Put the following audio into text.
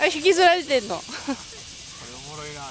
あ引きずられてんの？これおもろいな